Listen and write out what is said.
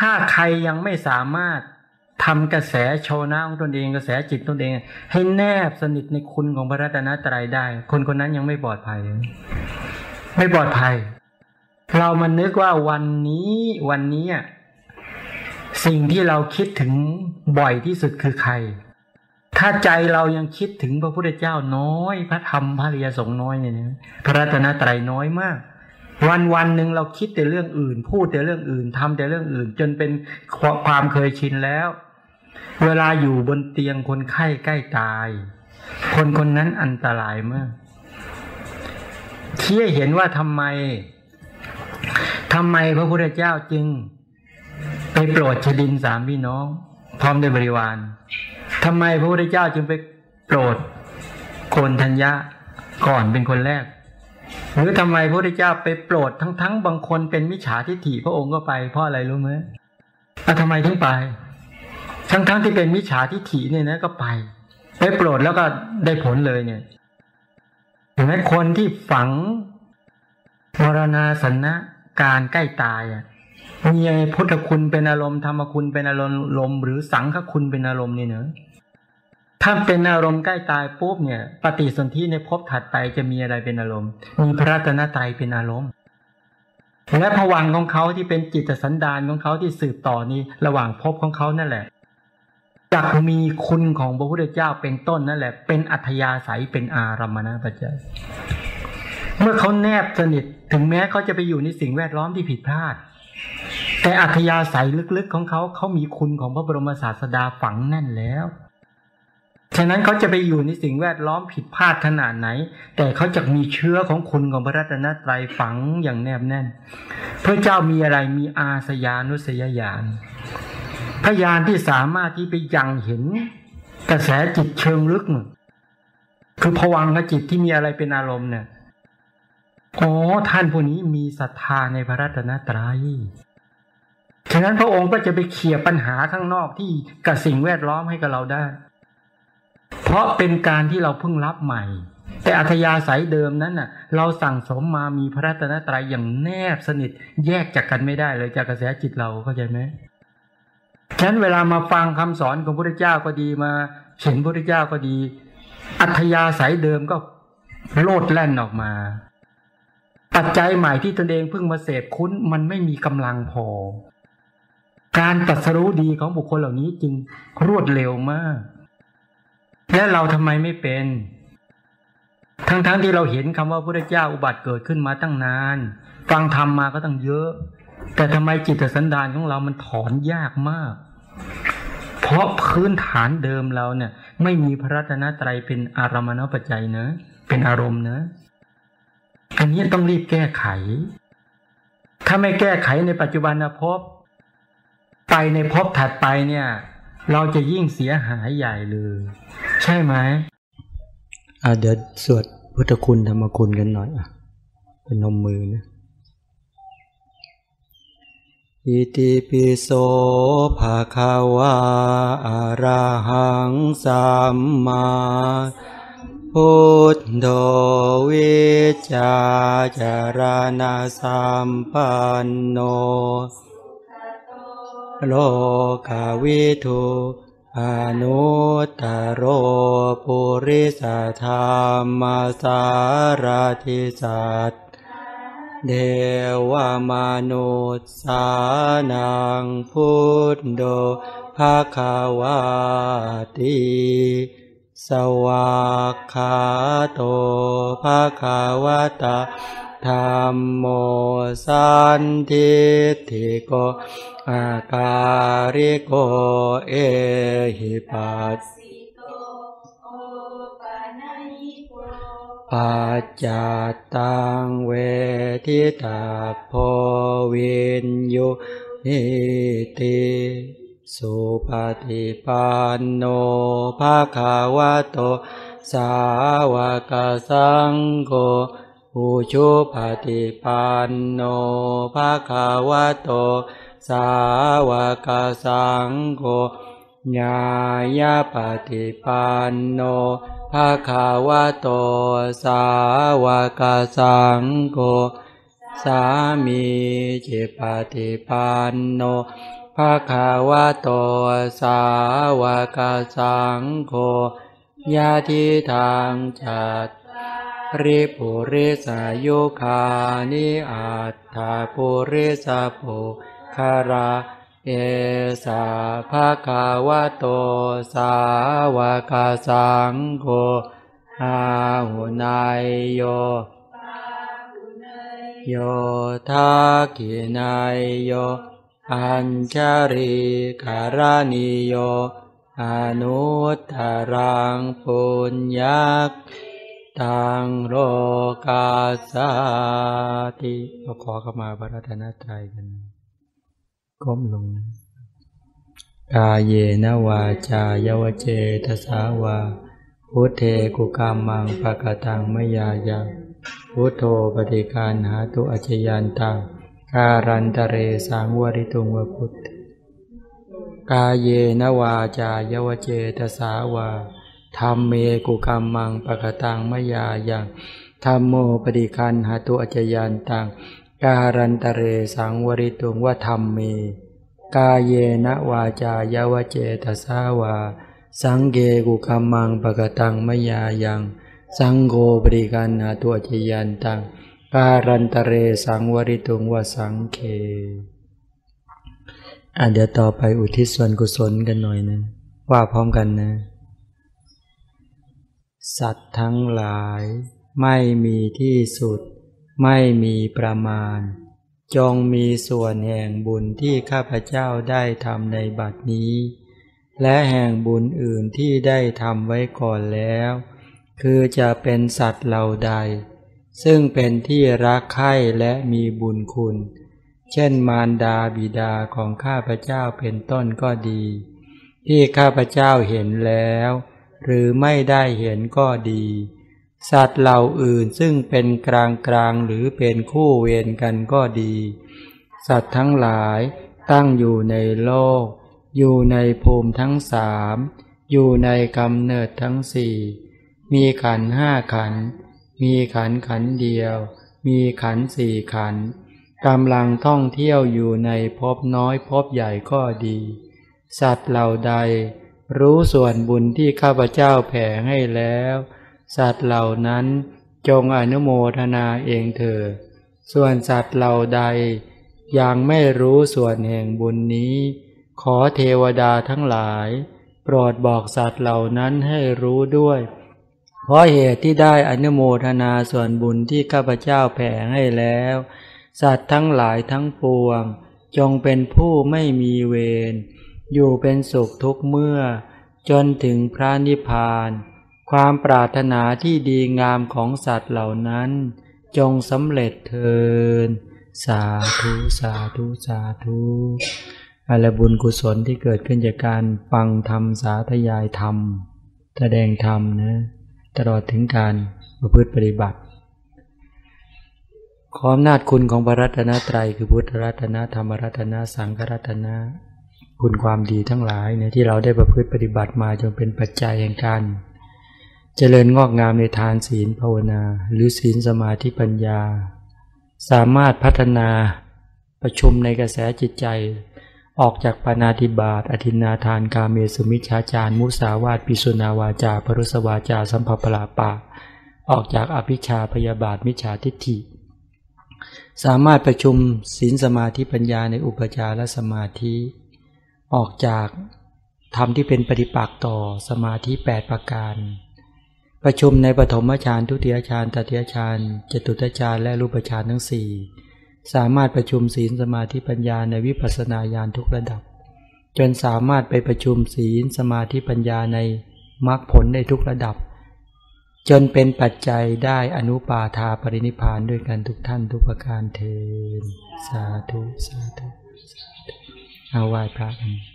ถ้าใครยังไม่สามารถทำกระแสโชนาของตนเองกระแสจิตตนเอง ให้แนบสนิทในคุณของพระรัตนตรัยได้ คนคนนั้นยังไม่ปลอดภัย ไม่ปลอดภัย เรามันนึกว่าวันนี้วันนี้สิ่งที่เราคิดถึงบ่อยที่สุดคือใคร ถ้าใจเรายังคิดถึงพระพุทธเจ้าน้อย พระธรรมพระริยสงฆ์น้อยเนี่ยนะพระรัตนตรัยน้อยมาก วันวันหนึ่งเราคิดแต่เรื่องอื่น พูดแต่เรื่องอื่นทำแต่เรื่องอื่น จนเป็นความเคยชินแล้ว เวลาอยู่บนเตียงคนไข้ใกล้ตาย คนคนนั้นอันตรายมากที่เห็นว่าทำไมทำไมพระพุทธเจ้าจึง ไปโปรดชดินสามพี่น้อง พร้อมด้วยบริวารทำไมพระพุทธเจ้าจึงไปโปรดโกนธัญญาก่อนเป็นคนแรก หรือทำไมพระพุทธเจ้าไปโปรดทั้งทั้งบางคนเป็นมิจฉาทิฏฐิพระองค์ก็ไป เพราะอะไรรู้ไหมอะทำไมถึงไป ทั้งทั้งที่เป็นมิจฉาทิฏฐิเนี่ยนะก็ไป ไปโปรดแล้วก็ได้ผลเลยเนี่ยถึงแม้คนที่ฝังมรณาสันนะการใกล้ตายอะมีพุทธคุณเป็นอารมณ์ธรรมคุณเป็นอารมณ์หรือสังฆคุณเป็นอารมณ์นี่เนอะ ถ้าเป็นอารมณ์ใกล้ตายปุ๊บเนี่ย ปฏิสนธิในภพถัดไปจะมีอะไรเป็นอารมณ์ มีพระรัตนตรัยเป็นอารมณ์ และผวังของเขาที่เป็นจิตสันดานของเขาที่สืบต่อนี้ระหว่างภพของเขานั่นแหละจักมีคุณของพระพุทธเจ้าเป็นต้นนั่นแหละ เป็นอัธยาศัยเป็นอารมณปัจจัยเมื่อเขาแนบสนิทถึงแม้เขาจะไปอยู่ในสิ่งแวดล้อมที่ผิดพลาด แต่อัธยาศัยลึกๆของเขาเขามีคุณของพระบรมศาสดาฝังแน่นแล้ว ฉะนั้นเขาจะไปอยู่ในสิ่งแวดล้อมผิดพลาดขนาดไหน แต่เขาจะมีเชื้อของคุณของพระรัตนตรัยฝังอย่างแนบแน่น พระเจ้ามีอะไรมีอาสยานุสยญาณพยานที่สามารถที่ไปยังเห็น กระแสจิตเชิงลึก คือผวังกับจิตที่มีอะไรเป็นอารมณ์เนี่ยอ๋อท่านผู้นี้มีศรัทธาในพระรัตนตรยัยฉะนั้นพระองค์ก็จะไปเคลียร์ปัญหาข้างนอกที่กับสิ่งแวดล้อมให้กับเราได้ เพราะเป็นการที่เราเพิ่งรับใหม่ แต่อัธยาศัยเดิมนั้นน่ะ เราสั่งสมมามีพระรัตนตรัยอย่างแนบสนิทแยกจากกันไม่ได้เลยจากกระแสจิตเราเข้าใจไหมฉะนั้นเวลามาฟังคำสอนของพระพุทธเจ้าก็ดีมาเห็นพระพุทธเจ้าก็ดี อัธยาศัยเดิมก็โลดแล่นออกมา ปัจจัยใหม่ที่ตนเองเพิ่งมาเสพคุ้นมันไม่มีกำลังพอ การตัดสรู้ดีของบุคคลเหล่านี้จึงรวดเร็วมาก และเราทำไมไม่เป็น ทั้งๆทที่เราเห็นคำว่าพระเจ้าอุบัติเกิดขึ้นมาตั้งนาน ฟังธรรมมาก็ตั้งเยอะ แต่ทำไมจิตสันดานของเรามันถอนยากมาก เพราะพื้นฐานเดิมเราเนี่ย ไม่มีพระรัตนตรัยเป็นอารมณปัจจัยเนะ เป็นอารมณ์เนะ อันนี้ต้องรีบแก้ไข ถ้าไม่แก้ไขในปัจจุบันนะพบไปในพบถัดไปเนี่ย เราจะยิ่งเสียหายใหญ่เลย ใช่ไหมอ่าเดี๋ยวสวดพุทธคุณธรรมคุณกันหน่อยอะเป็นนมมือนะอิติปิโสภาคาวาอาราหังสัมมาพุทโธวิจาจารณาสัมปันโน โลกาวิทุ อนุตโรปุริสธรรมสารทิสัตเดวมนุษสานังพุทโธภาคาวาติสวากขาโตภาคาวตา ธรรมโมสันทิติโกอาการิโกเอหิปัสปัจจตตังเวทิตาโพวินยุนิติสุปฏิปันโนภาคาวะโต สาวกสังโฆ อุชุปฏิปันโนภาคาวะโต สาวกสังโฆญาญาปฏิปันโนภาคาวะโต สาวกสังโฆสามีจิปฏิปันโนภาคาวะโต สาวกสังโฆยาทิทางจั ดริปุริสายุคานิอัตถาปุริสาปุคาราเอสาภาคาวะโตสาวกสังโฆอาหุนายโยโยทากินายโยอัญชาริการานิโยอนุตตรังปุญญัก ตังโลกาสาติเราขอเข้ามาพระรัตนตรัยกัน ก้มลงกาเยนวาจายวเจทสาวาพุทเทกุกามังปะกตังมยายาพุทโธปฏิการหาตุอจยันตังการันตเรสังวริตุงวพุทธกาเยนวาจายวเจทสาวา ธรรมเมกุกรรมังปะกตังมยายังธรรมโมปฏิคันหาตุอจยันตังการันตเรสังวริตุงว่าธรรมเม กาเยนะวาจายาวเจทสาวา สังเกกุกรรมังปะกตังมยายังสังโฆปฏิคันหาตุอจยันตังการันตเรสังวริตุงวสังเคอะเดี๋ยวต่อไปอุทิศส่วนกุศลกันหน่อยนะ ว่าพร้อมกันนะ สัตว์ทั้งหลาย ไม่มีที่สุด ไม่มีประมาณ จงมีส่วนแห่งบุญที่ข้าพเจ้าได้ทำในบัดนี้ และแห่งบุญอื่นที่ได้ทำไว้ก่อนแล้ว คือจะเป็นสัตว์เหล่าใด ซึ่งเป็นที่รักใคร่และมีบุญคุณ เช่นมารดาบิดาของข้าพเจ้าเป็นต้นก็ดี ที่ข้าพเจ้าเห็นแล้ว หรือไม่ได้เห็นก็ดี สัตว์เหล่าอื่นซึ่งเป็นกลางกลางหรือเป็นคู่เวรกันก็ดี สัตว์ทั้งหลายตั้งอยู่ในโลก อยู่ในภูมิทั้งสามอยู่ในกำเนิดทั้งสี่มีขันห้าขัน มีขันขันเดียว มีขันสี่ขันกำลังท่องเที่ยวอยู่ในภพน้อยภพใหญ่ก็ดี สัตว์เหล่าใด รู้ส่วนบุญที่ข้าพเจ้าแผ่ให้แล้ว สัตว์เหล่านั้นจงอนุโมทนาเองเถิดส่วนสัตว์เหล่าใด ยังไม่รู้ส่วนแห่งบุญนี้ ขอเทวดาทั้งหลาย โปรดบอกสัตว์เหล่านั้นให้รู้ด้วย เพราะเหตุที่ได้อนุโมทนาส่วนบุญที่ข้าพเจ้าแผ่ให้แล้ว สัตว์ทั้งหลายทั้งปวง จงเป็นผู้ไม่มีเวร อยู่เป็นสุขทุกเมื่อ จนถึงพระนิพพาน ความปรารถนาที่ดีงามของสัตว์เหล่านั้น จงสำเร็จเทินสาธุสาธุสาธุอะไรบุญกุศลที่เกิดขึ้นจากการฟังธรรมสาธยายธรรม แสดงธรรมนะตลอดถึงการประพฤติปฏิบัติ ขออำนาจคุณของพระรัตนตรัยคือพุทธรัตนธรรมรัตนสังฆรัตนะ คุณความดีทั้งหลายเนี่ยที่เราได้ประพฤติปฏิบัติมาจนเป็นปัจจัยแห่งการเจริญงอกงามในทานศีลภาวนา หรือศีลสมาธิปัญญา สามารถพัฒนาประชุมในกระแสจิตใจ ออกจากปานาติบาตอธินาทานกาเมสุมิชาจารมุสาวาตปิสุนาวาจา ปรุสวาจา สัมภปลาปาออกจากอภิชาพยาบาทมิจฉาทิฏฐิ สามารถประชุมศีลสมาธิปัญญาในอุปจารสมาธิ ออกจากธรรมที่เป็นปฏิปักษ์ต่อสมาธิ 8 ประการ ประชุมในปฐมฌานทุติยฌานตติยฌานจตุตฌานและรูปฌานทั้งสี่สามารถประชุมศีลสมาธิปัญญาในวิปัสสนาญาณทุกระดับ จนสามารถไปประชุมศีลสมาธิปัญญาในมรรคผลในทุกระดับ จนเป็นปัจจัยได้อนุปาทาปรินิพานด้วยกันทุกท่านทุกประการเทนสาธุสาธุ เอาไหว้พระกัน